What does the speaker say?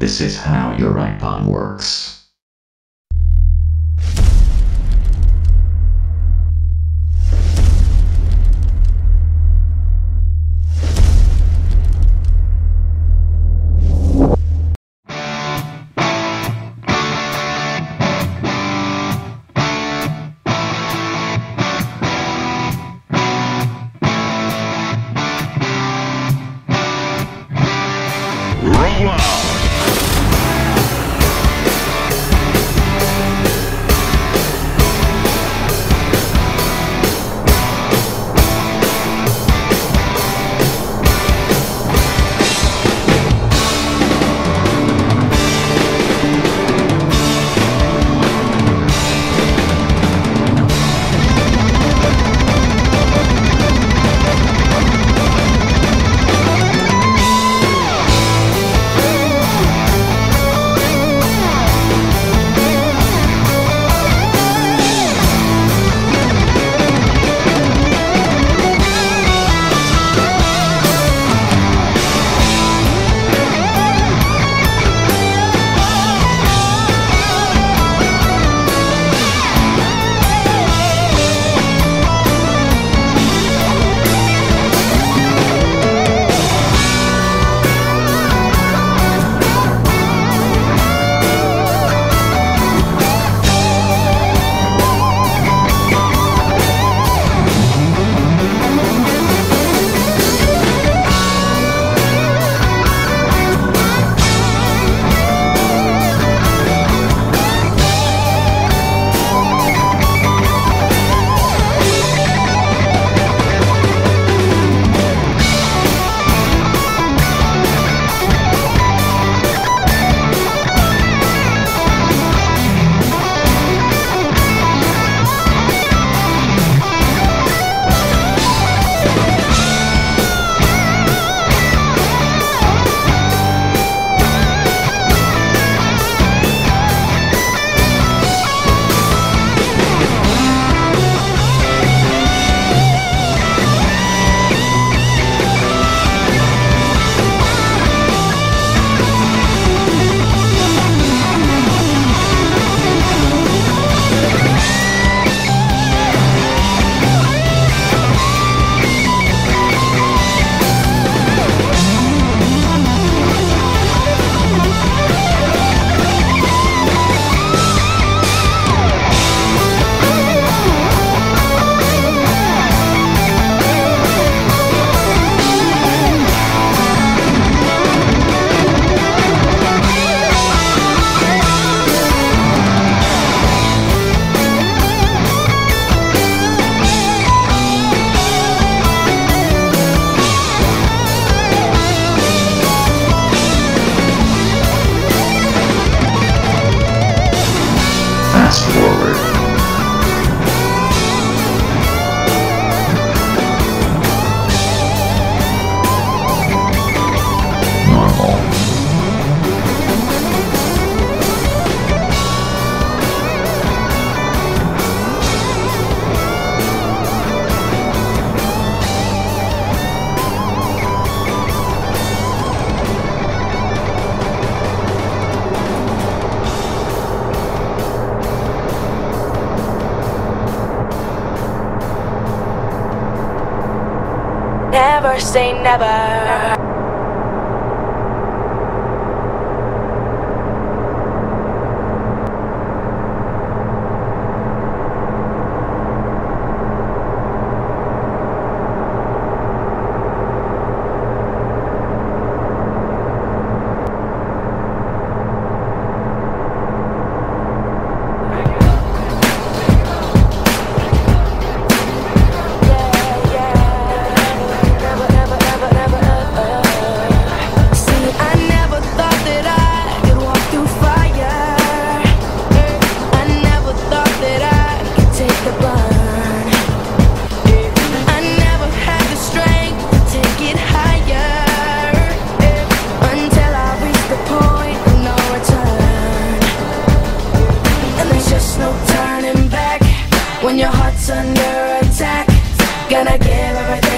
This is how your iPod works. Roll out! say never. under attack. Gonna give everything.